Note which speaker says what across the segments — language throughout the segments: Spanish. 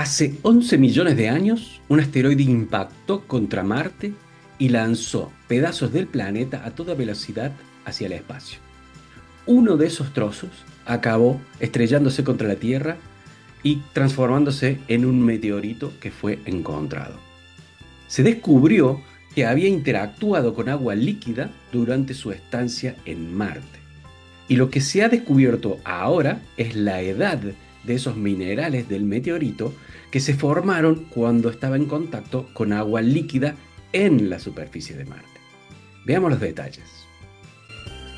Speaker 1: Hace 11 millones de años, un asteroide impactó contra Marte y lanzó pedazos del planeta a toda velocidad hacia el espacio. Uno de esos trozos acabó estrellándose contra la Tierra y transformándose en un meteorito que fue encontrado. Se descubrió que había interactuado con agua líquida durante su estancia en Marte. Y lo que se ha descubierto ahora es la edad de esos minerales del meteorito que se formaron cuando estaba en contacto con agua líquida en la superficie de Marte. Veamos los detalles.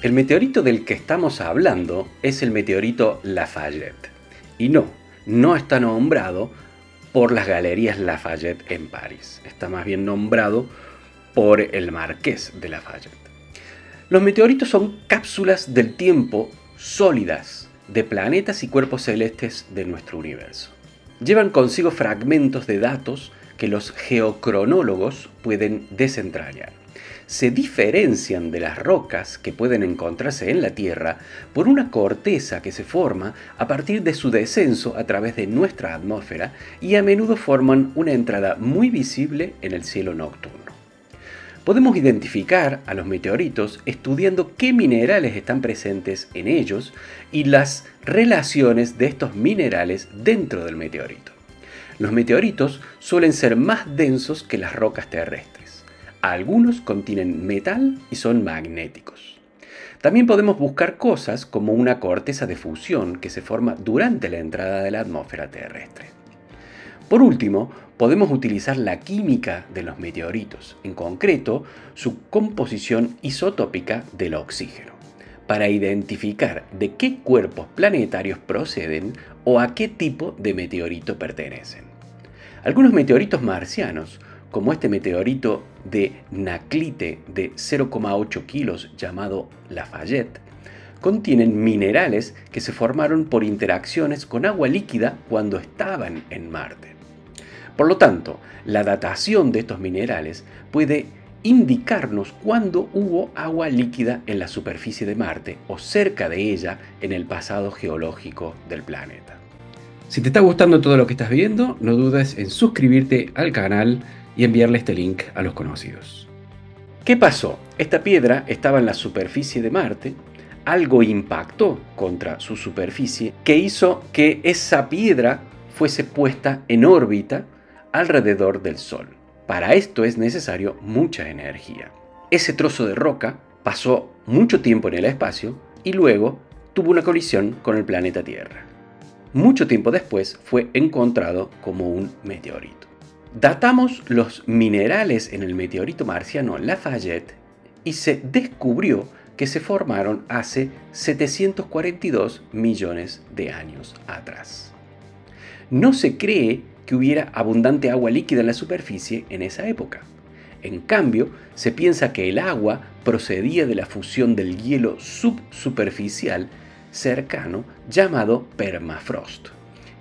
Speaker 1: El meteorito del que estamos hablando es el meteorito Lafayette. Y no, no está nombrado por las galerías Lafayette en París. Está más bien nombrado por el marqués de Lafayette. Los meteoritos son cápsulas del tiempo sólidas de planetas y cuerpos celestes de nuestro universo. Llevan consigo fragmentos de datos que los geocronólogos pueden desentrañar. Se diferencian de las rocas que pueden encontrarse en la Tierra por una corteza que se forma a partir de su descenso a través de nuestra atmósfera y a menudo forman una entrada muy visible en el cielo nocturno. Podemos identificar a los meteoritos estudiando qué minerales están presentes en ellos y las relaciones de estos minerales dentro del meteorito. Los meteoritos suelen ser más densos que las rocas terrestres. Algunos contienen metal y son magnéticos. También podemos buscar cosas como una corteza de fusión que se forma durante la entrada de la atmósfera terrestre. Por último, podemos utilizar la química de los meteoritos, en concreto su composición isotópica del oxígeno, para identificar de qué cuerpos planetarios proceden o a qué tipo de meteorito pertenecen. Algunos meteoritos marcianos, como este meteorito de Naclite de 0,8 kilos llamado Lafayette, contienen minerales que se formaron por interacciones con agua líquida cuando estaban en Marte. Por lo tanto, la datación de estos minerales puede indicarnos cuándo hubo agua líquida en la superficie de Marte o cerca de ella en el pasado geológico del planeta. Si te está gustando todo lo que estás viendo, no dudes en suscribirte al canal y enviarle este link a los conocidos. ¿Qué pasó? Esta piedra estaba en la superficie de Marte, algo impactó contra su superficie que hizo que esa piedra fuese puesta en órbita alrededor del Sol. Para esto es necesario mucha energía. Ese trozo de roca pasó mucho tiempo en el espacio y luego tuvo una colisión con el planeta Tierra. Mucho tiempo después fue encontrado como un meteorito. Datamos los minerales en el meteorito marciano Lafayette y se descubrió que se formaron hace 742 millones de años atrás. No se cree que hubiera abundante agua líquida en la superficie en esa época. En cambio, se piensa que el agua procedía de la fusión del hielo subsuperficial cercano llamado permafrost,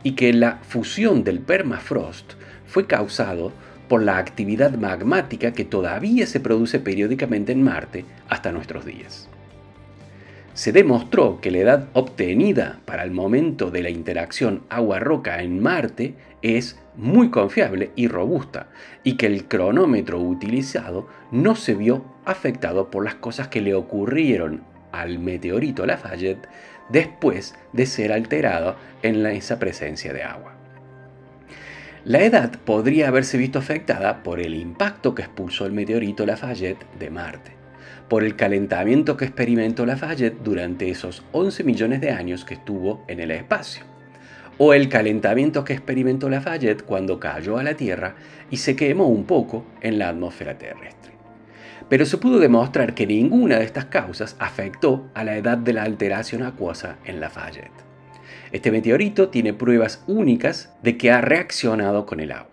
Speaker 1: y que la fusión del permafrost fue causado por la actividad magmática que todavía se produce periódicamente en Marte hasta nuestros días se demostró que la edad obtenida para el momento de la interacción agua-roca en Marte es muy confiable y robusta, y que el cronómetro utilizado no se vio afectado por las cosas que le ocurrieron al meteorito Lafayette después de ser alterado en esa presencia de agua. La edad podría haberse visto afectada por el impacto que expulsó el meteorito Lafayette de Marte por el calentamiento que experimentó Lafayette durante esos 11 millones de años que estuvo en el espacio, o el calentamiento que experimentó Lafayette cuando cayó a la Tierra y se quemó un poco en la atmósfera terrestre. Pero se pudo demostrar que ninguna de estas causas afectó a la edad de la alteración acuosa en Lafayette. Este meteorito tiene pruebas únicas de que ha reaccionado con el agua.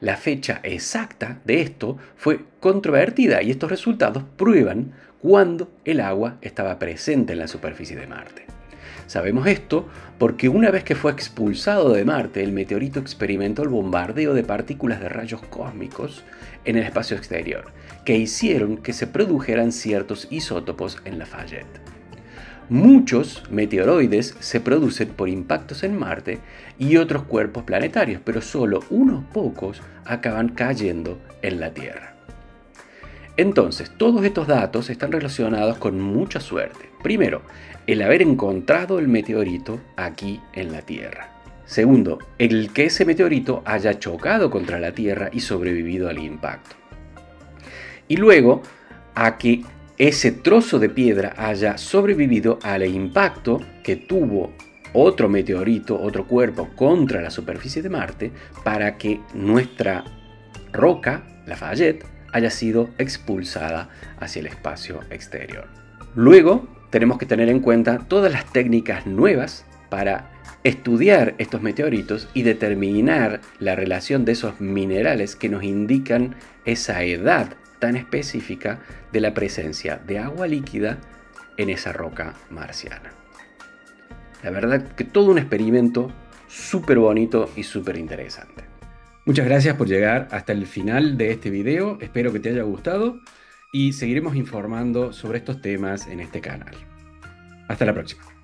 Speaker 1: La fecha exacta de esto fue controvertida y estos resultados prueban cuándo el agua estaba presente en la superficie de Marte. Sabemos esto porque una vez que fue expulsado de Marte, el meteorito experimentó el bombardeo de partículas de rayos cósmicos en el espacio exterior, que hicieron que se produjeran ciertos isótopos en Lafayette. Muchos meteoroides se producen por impactos en Marte y otros cuerpos planetarios, pero solo unos pocos acaban cayendo en la Tierra. Entonces, todos estos datos están relacionados con mucha suerte. Primero, el haber encontrado el meteorito aquí en la Tierra. Segundo, el que ese meteorito haya chocado contra la Tierra y sobrevivido al impacto. Y luego, a que ese trozo de piedra haya sobrevivido al impacto que tuvo otro meteorito, otro cuerpo contra la superficie de Marte para que nuestra roca, la Fayette, haya sido expulsada hacia el espacio exterior. Luego tenemos que tener en cuenta todas las técnicas nuevas para estudiar estos meteoritos y determinar la relación de esos minerales que nos indican esa edad tan específica de la presencia de agua líquida en esa roca marciana. La verdad que todo un experimento súper bonito y súper interesante. Muchas gracias por llegar hasta el final de este video, espero que te haya gustado y seguiremos informando sobre estos temas en este canal. Hasta la próxima.